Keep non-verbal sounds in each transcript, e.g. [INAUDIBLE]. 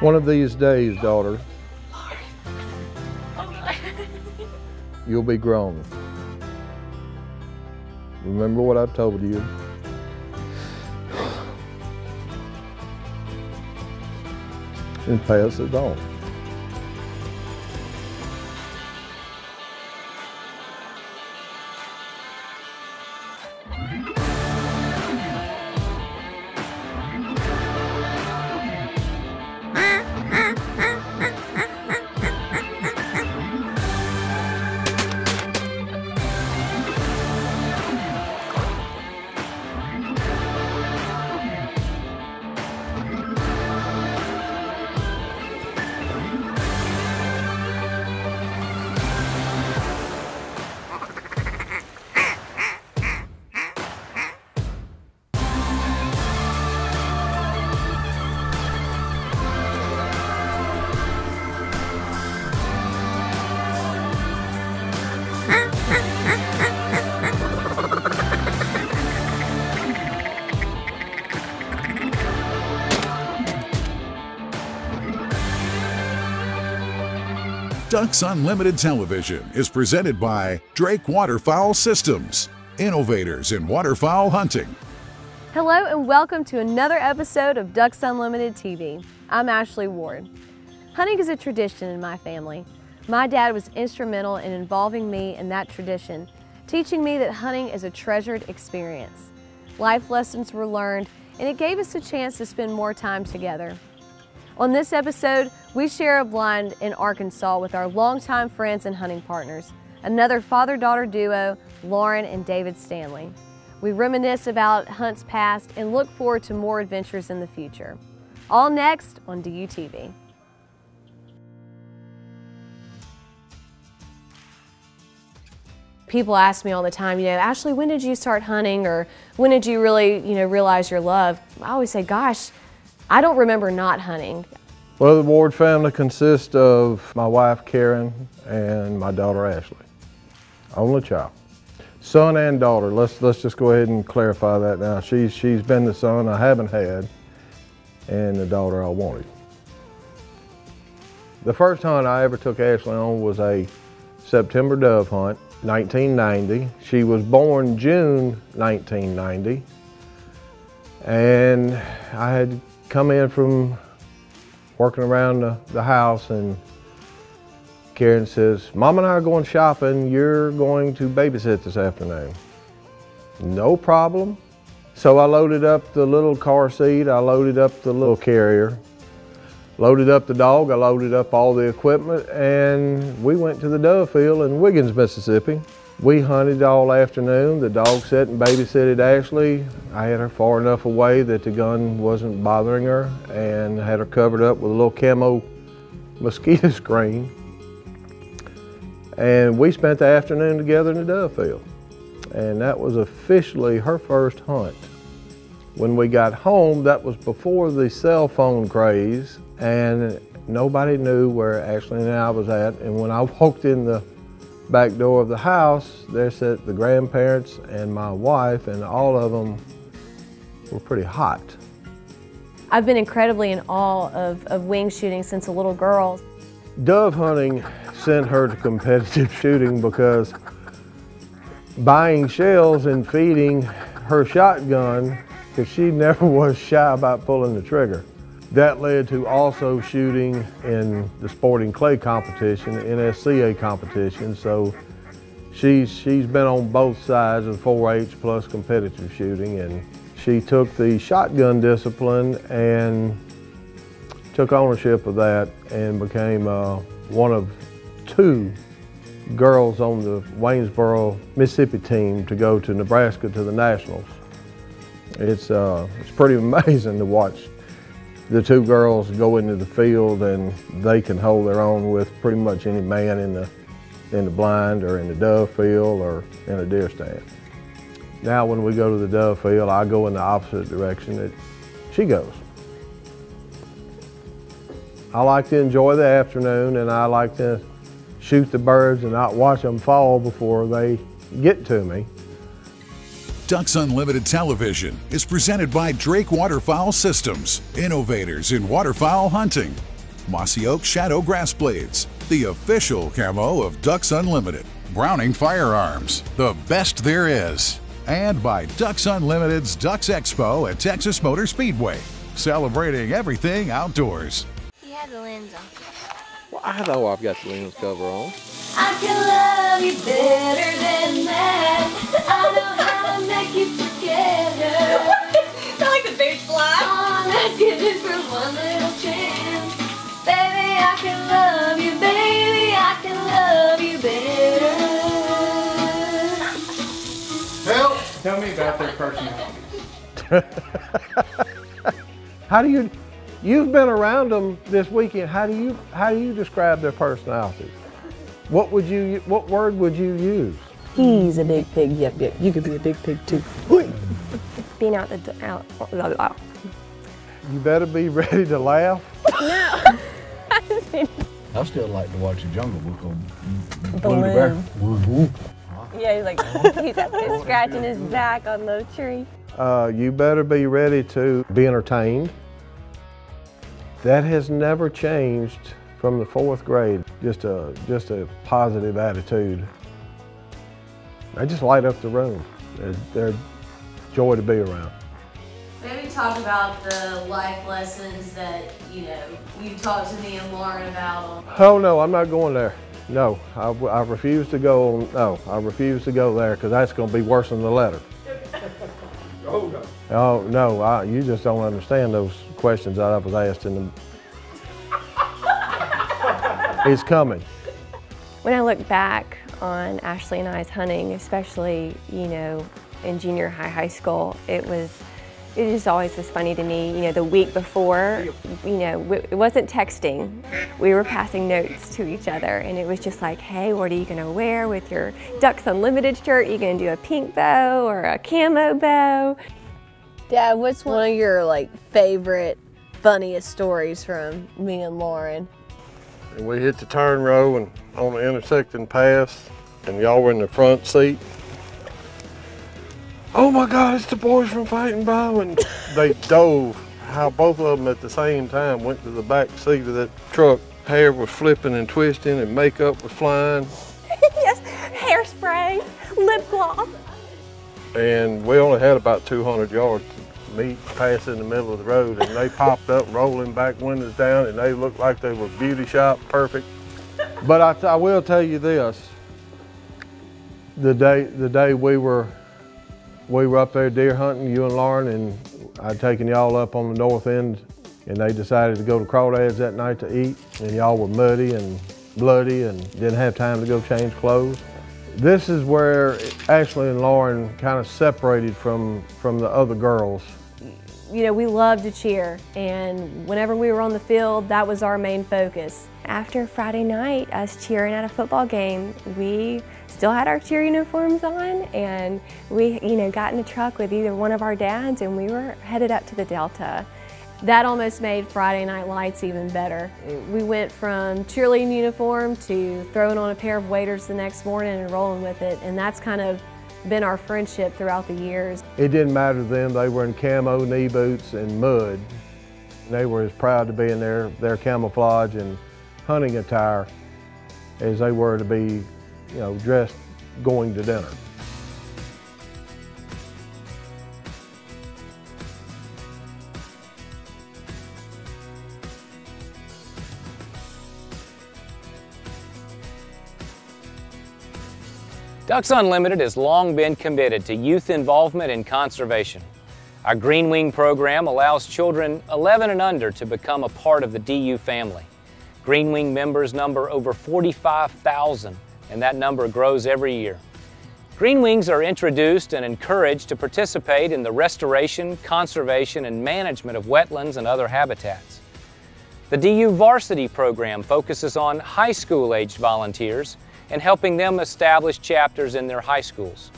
One of these days, daughter, [LAUGHS] you'll be grown. Remember what I've told you. And pass it on. Ducks Unlimited Television is presented by Drake Waterfowl Systems, innovators in waterfowl hunting. Hello and welcome to another episode of Ducks Unlimited TV. I'm Ashley Ward. Hunting is a tradition in my family. My dad was instrumental in involving me in that tradition, teaching me that hunting is a treasured experience. Life lessons were learned and it gave us a chance to spend more time together. On this episode, we share a blind in Arkansas with our longtime friends and hunting partners, another father-daughter duo, Lauren and David Stanley. We reminisce about hunts past and look forward to more adventures in the future. All next on DUTV. People ask me all the time, you know, Ashley, when did you start hunting or when did you really, you know, realize your love? I always say, gosh, I don't remember not hunting. Well, the Ward family consists of my wife Karen and my daughter Ashley. Only child. Son and daughter. Let's let's just go ahead and clarify that now. She's she's been the son I haven't had and the daughter I wanted. The first hunt I ever took Ashley on was a September dove hunt, 1990. She was born June 1990. And I had come in from working around the, the house and Karen says, Mom and I are going shopping. You're going to babysit this afternoon. No problem. So I loaded up the little car seat. I loaded up the little carrier. Loaded up the dog. I loaded up all the equipment and we went to the dove field in Wiggins, Mississippi. We hunted all afternoon. The dog sat and babysitted Ashley. I had her far enough away that the gun wasn't bothering her and had her covered up with a little camo mosquito [LAUGHS] screen. And we spent the afternoon together in the dove field. And that was officially her first hunt. When we got home, that was before the cell phone craze and nobody knew where Ashley and I was at. And when I [LAUGHS] walked in the back door of the house, there sat the grandparents and my wife, and all of them were pretty hot. I've been incredibly in awe of, of wing shooting since a little girl. Dove hunting sent her to competitive [LAUGHS] shooting because buying shells and feeding her shotgun, because she [LAUGHS] never was shy about pulling the trigger. That led to also shooting in the sporting clay competition, the NSCA competition. So she's, she's been on both sides of 4-H plus competitive shooting and she took the shotgun discipline and took ownership of that and became uh, one of two girls on the Waynesboro, Mississippi team to go to Nebraska to the Nationals. It's, uh, it's pretty [LAUGHS] amazing to watch the two girls go into the field and they can hold their own with pretty much any man in the in the blind or in the dove field or in a deer stand. Now when we go to the dove field, I go in the opposite direction that she goes. I like to enjoy the afternoon and I like to shoot the birds and not watch them fall before they get to me. Ducks Unlimited Television is presented by Drake Waterfowl Systems, innovators in waterfowl hunting. Mossy Oak Shadow Grass Blades, the official camo of Ducks Unlimited. Browning Firearms, the best there is. And by Ducks Unlimited's Ducks Expo at Texas Motor Speedway, celebrating everything outdoors. You had the lens on. Well, I know I've got the lens cover on. I can love you better than that. I know how to make you forget her. Sound like the beach fly. All I'm asking is for one little chance. Baby, I can love you, baby, I can love you better. Tell me about their personality. [LAUGHS] How do you, you've been around them this weekend, how do you, how do you describe their personalities? What would you, what word would you use? He's a big pig. Yep, yep. You could be a big pig too. Being out the do- out. Blah, blah, blah. You better be ready to laugh. No. [LAUGHS] I still like to watch the Jungle Book on Balloon. Baloo the Bear. Yeah, he's like [LAUGHS] he's up there scratching his back on the tree. Uh, you better be ready to be entertained. That has never changed from the fourth grade. Just a just a positive attitude. They just light up the room. They're, they're joy to be around. Maybe talk about the life lessons that, you know, you talked to me and Lauren about on Oh no, I'm not going there. No, I, I refuse to go. On, no, I refuse to go there because that's going to be worse than the letter. [LAUGHS] Oh, no. Oh no, I, you just don't understand those questions that I was asked in the. [LAUGHS] It's coming. When I look back on Ashley and I's hunting, especially you know in junior high, high school, it was it just always was funny to me. You know, the week before, you know, it wasn't texting. We were passing notes to each other, and it was just like, hey, what are you gonna wear with your Ducks Unlimited shirt? Are you gonna do a pink bow or a camo bow? Dad, what's one of your like favorite, funniest stories from me and Lauren? And we hit the turn row and on the intersecting pass, and y'all were in the front seat. Oh my God, it's the boys from Fighting Bow, and they dove. How both of them at the same time went to the back seat of that truck. Hair was flipping and twisting, and makeup was flying. [LAUGHS] yes, hairspray, lip gloss. and we only had about 200 yards to meet, pass in the middle of the road, and they popped up, rolling back windows down, and they looked like they were beauty shop perfect. But I, I will tell you this: the day the day we were we were up there deer hunting, you and Lauren, and I'd taken y'all up on the north end, and they decided to go to Crawdads that night to eat, and y'all were muddy and bloody and didn't have time to go change clothes. This is where Ashley and Lauren kind of separated from, from the other girls. You know, we love to cheer, and whenever we were on the field, that was our main focus. After Friday night, us cheering at a football game, we still had our cheer uniforms on, and we, you know, got in the truck with either one of our dads, and we were headed up to the Delta. That almost made Friday Night Lights even better. We went from cheerleading uniform to throwing on a pair of waders the next morning and rolling with it, and that's kind of been our friendship throughout the years. It didn't matter to them, they were in camo, knee boots, and mud. They were as proud to be in their, their camouflage and hunting attire as they were to be, you know, dressed going to dinner. Ducks Unlimited has long been committed to youth involvement in conservation. Our Green Wing program allows children 11 and under to become a part of the DU family. Green Wing members number over 45,000, and that number grows every year. Green Wings are introduced and encouraged to participate in the restoration, conservation, and management of wetlands and other habitats. The DU Varsity program focuses on high school aged volunteers and helping them establish chapters in their high schools.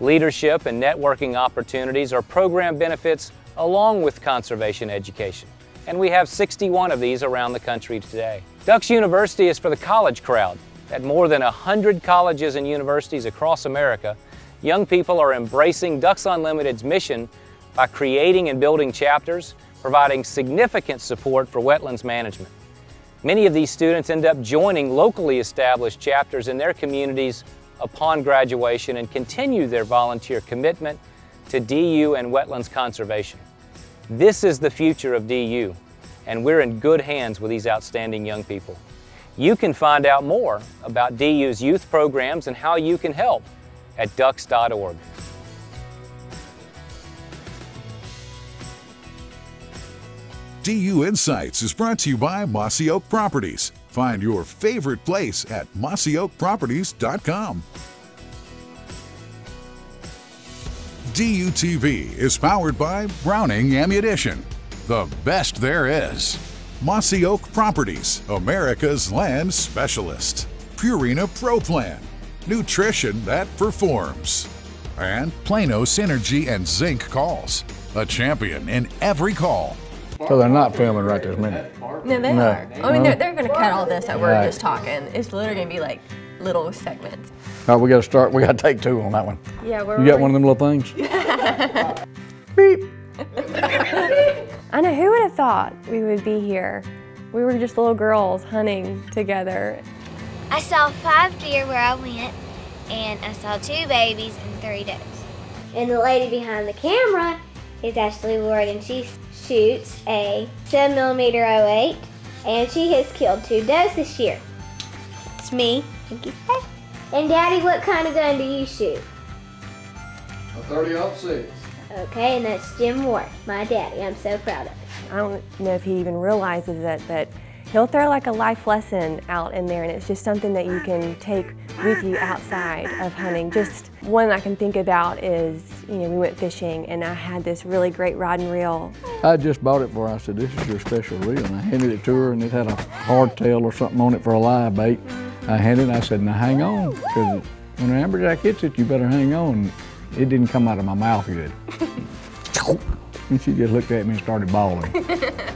Leadership and networking opportunities are program benefits along with conservation education, and we have 61 of these around the country today. Ducks University is for the college crowd. At more than 100 colleges and universities across America, young people are embracing Ducks Unlimited's mission by creating and building chapters, providing significant support for wetlands management. Many of these students end up joining locally established chapters in their communities upon graduation and continue their volunteer commitment to DU and wetlands conservation. This is the future of DU, and we're in good hands with these outstanding young people. You can find out more about DU's youth programs and how you can help at ducks.org. DU Insights is brought to you by Mossy Oak Properties. Find your favorite place at mossyoakproperties.com. DUTV is powered by Browning Ammunition, the best there is. Mossy Oak Properties, America's land specialist. Purina Pro Plan, nutrition that performs. And Plano Synergy and Zink Calls, a champion in every call. So they're not filming right this minute. No, they No. are. I mean, they're, they're going to cut all this that we're Right. just talking. It's literally going to be like little segments. All right, we got to start. We got to take two on that one. Yeah, we're You got one of them little things? [LAUGHS] Beep. I know, who would have thought we would be here? We were just little girls hunting together. I saw five deer where I went, and I saw two babies and three does. And the lady behind the camera is Ashley Ward, and she shoots a 7mm 08, and she has killed two does this year. It's me. Thank you. And Daddy, what kind of gun do you shoot? A 30 six. Okay, and that's Jim Ward, my daddy. I'm so proud of him. I don't know if he even realizes it, but he'll throw like a life lesson out in there, and it's just something that you can take with you outside of hunting. Just one I can think about is, you know, we went fishing, and I had this really great rod and reel. I just bought it for her. I said, this is your special reel. And I handed it to her, and it had a hardtail or something on it for a live bait. I handed it, I said, now hang on, because when an amberjack hits it, you better hang on. It didn't come out of my mouth good. [LAUGHS] and she just looked at me and started bawling. [LAUGHS]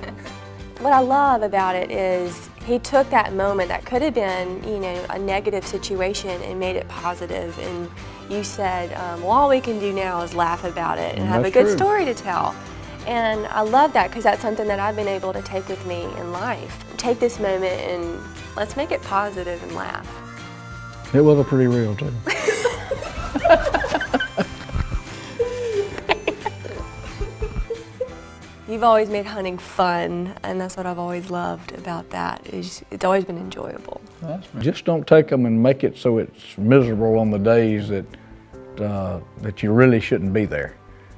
What I love about it is he took that moment that could have been, you know, a negative situation and made it positive. And you said, um, well, all we can do now is laugh about it and And have a good true. story to tell. And I love that because that's something that I've been able to take with me in life. Take this moment and let's make it positive and laugh. It was a pretty real too. [LAUGHS] You've always made hunting fun, and that's what I've always loved about that. Is it's always been enjoyable. Just don't take them and make it so it's miserable on the days that uh, that you really shouldn't be there.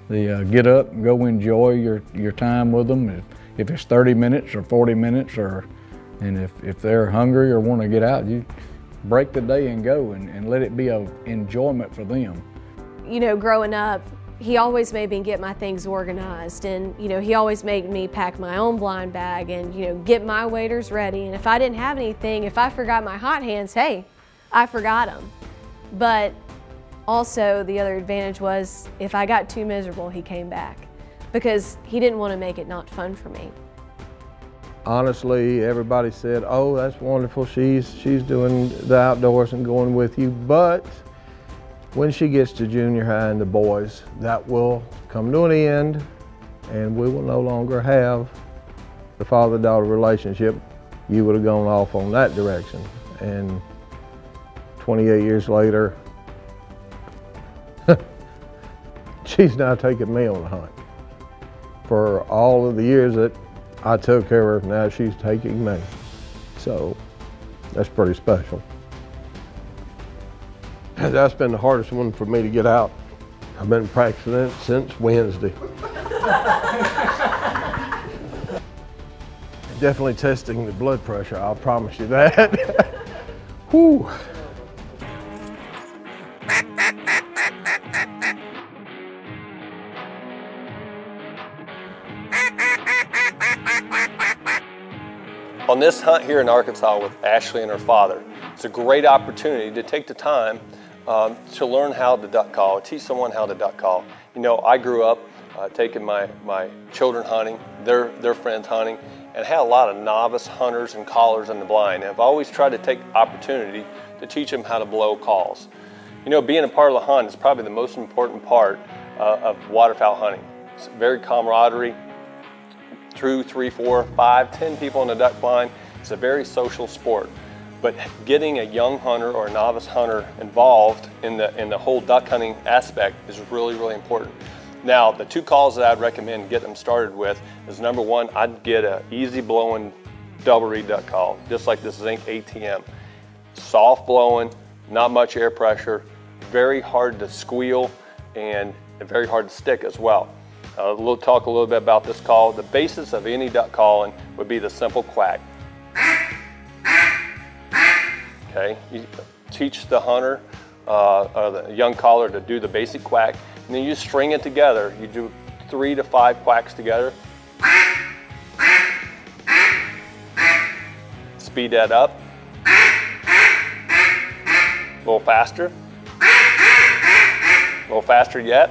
The uh, get up and go enjoy your, your time with them. If, if it's 30 minutes or 40 minutes, or and if, if they're hungry or want to get out, you break the day and go and, and let it be a enjoyment for them. you know, growing up, he always made me get my things organized and, you know, he always made me pack my own blind bag and, you know, get my waiters ready. And if I didn't have anything, if I forgot my hot hands, hey, I forgot them. But also the other advantage was if I got too miserable, he came back because he didn't want to make it not fun for me. Honestly, everybody said, oh, that's wonderful. She's, she's doing the outdoors and going with you. But when she gets to junior high and the boys, that will come to an end and we will no longer have the father-daughter relationship. You would have gone off on that direction. And 28 years later, [LAUGHS] she's now taking me on a hunt. For all of the years that I took care of, now she's taking me. So that's pretty special. That's been the hardest one for me to get out. I've been practicing it since Wednesday. [LAUGHS] Definitely testing the blood pressure, I'll promise you that. [LAUGHS] Whew. On this hunt here in Arkansas with Ashley and her father, it's a great opportunity to take the time um, to learn how to duck call, teach someone how to duck call. You know, I grew up uh, taking my, my children hunting, their, their friends hunting, and had a lot of novice hunters and callers in the blind. I've always tried to take opportunity to teach them how to blow calls. You know, being a part of the hunt is probably the most important part uh, of waterfowl hunting. It's very camaraderie, two, three, four, five, ten people in a duck blind. It's a very social sport. But getting a young hunter or a novice hunter involved in the, in the whole duck hunting aspect is really, really important. Now, the two calls that I'd recommend get them started with is number one, I'd get an easy blowing double reed duck call, just like this Zink ATM. Soft blowing, not much air pressure, very hard to squeal, and very hard to stick as well. Uh, we'll talk a little bit about this call. The basis of any duck calling would be the simple quack. Okay, you teach the hunter uh, or the young caller to do the basic quack, and then you string it together. You do three to five quacks together. Speed that up. A little faster. A little faster yet.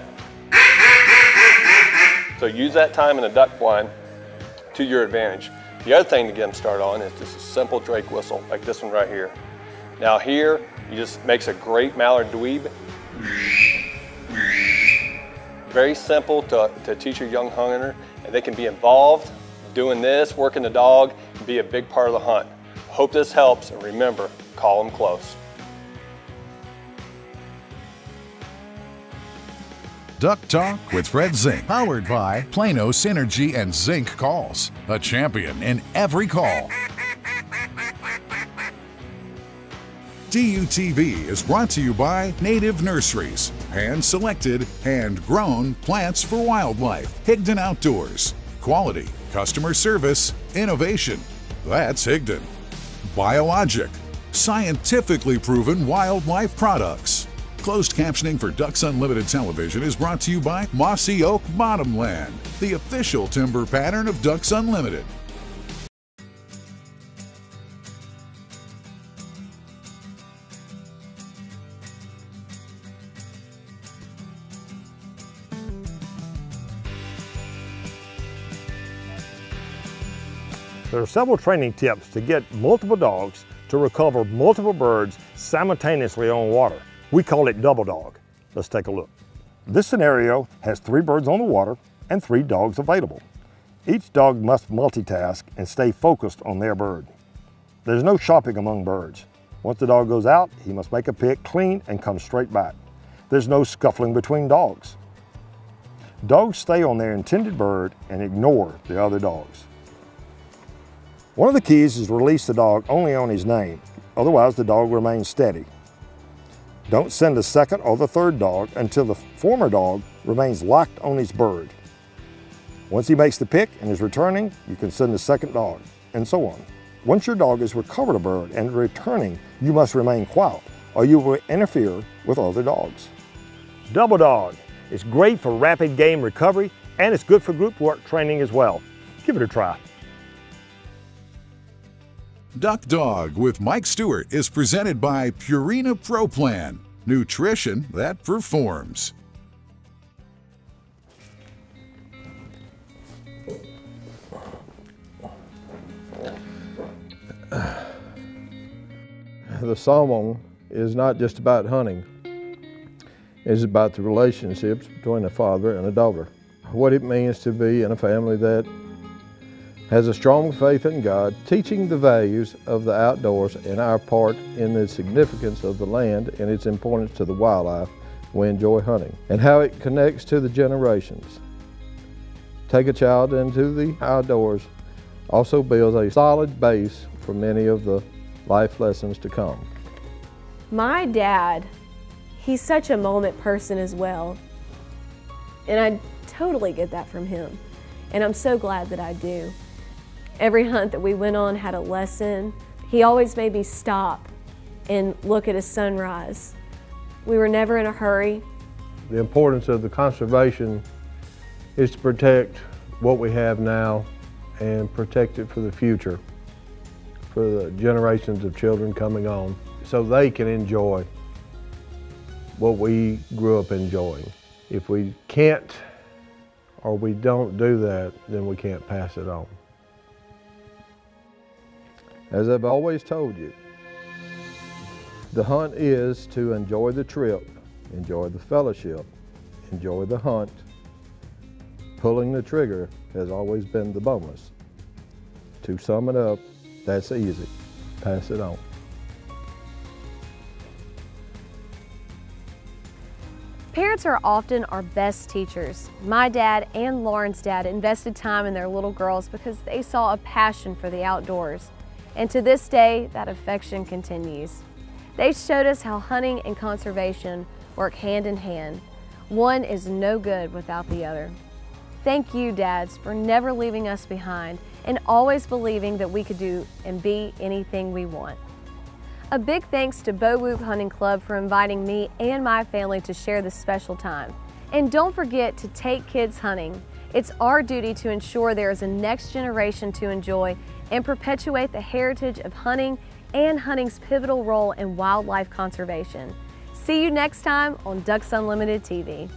So use that time in a duck blind to your advantage. The other thing to get them started on is just a simple Drake whistle, like this one right here. Now here, you just makes a great mallard dweeb. Very simple to, to teach a young hunter, and they can be involved doing this, working the dog, and be a big part of the hunt. Hope this helps, and remember, call them close. Duck Talk with Fred Zink, powered by Plano Synergy and Zink Calls, a champion in every call. DUTV is brought to you by Native Nurseries, hand selected, hand grown plants for wildlife. Higdon Outdoors, quality, customer service, innovation. That's Higdon. Biologic, scientifically proven wildlife products. Closed captioning for Ducks Unlimited Television is brought to you by Mossy Oak Bottomland, the official timber pattern of Ducks Unlimited. There are several training tips to get multiple dogs to recover multiple birds simultaneously on water. We call it double dog. Let's take a look. This scenario has three birds on the water and three dogs available. Each dog must multitask and stay focused on their bird. There's no shopping among birds. Once the dog goes out, he must make a pick clean and come straight back. There's no scuffling between dogs. Dogs stay on their intended bird and ignore the other dogs. One of the keys is release the dog only on his name, otherwise the dog remains steady. Don't send the second or the third dog until the former dog remains locked on his bird. Once he makes the pick and is returning, you can send the second dog, and so on. Once your dog has recovered a bird and returning, you must remain quiet, or you will interfere with other dogs. Double dog is great for rapid game recovery, and it's good for group work training as well. Give it a try. Duck Dog with Mike Stewart is presented by Purina Pro Plan, nutrition that performs. The song is not just about hunting. It's about the relationships between a father and a daughter. What it means to be in a family that has a strong faith in God, teaching the values of the outdoors and our part in the significance of the land and its importance to the wildlife we enjoy hunting, and how it connects to the generations. Take a child into the outdoors also builds a solid base for many of the life lessons to come. My dad, he's such a moment person as well. And I totally get that from him. And I'm so glad that I do. Every hunt that we went on had a lesson. He always made me stop and look at a sunrise. We were never in a hurry. The importance of the conservation is to protect what we have now and protect it for the future, for the generations of children coming on, so they can enjoy what we grew up enjoying. If we can't or we don't do that, then we can't pass it on. As I've always told you, the hunt is to enjoy the trip, enjoy the fellowship, enjoy the hunt. Pulling the trigger has always been the bonus. To sum it up, That's easy. Pass it on. Parents are often our best teachers. My dad and Lauren's dad invested time in their little girls because they saw a passion for the outdoors. And to this day, that affection continues. They showed us how hunting and conservation work hand in hand. One is no good without the other. Thank you, dads, for never leaving us behind and always believing that we could do and be anything we want. A big thanks to Bow Whoop Hunting Club for inviting me and my family to share this special time. And don't forget to take kids hunting. It's our duty to ensure there is a next generation to enjoy and perpetuate the heritage of hunting and hunting's pivotal role in wildlife conservation. See you next time on Ducks Unlimited TV.